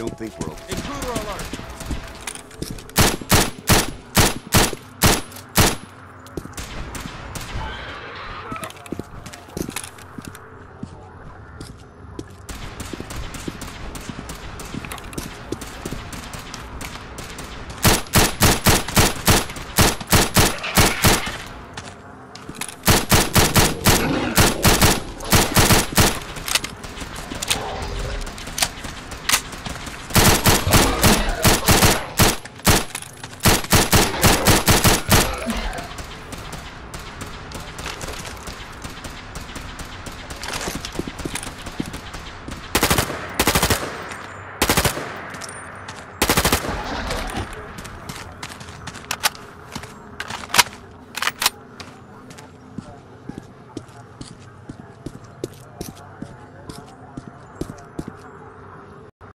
don't think we're... Intruder alert!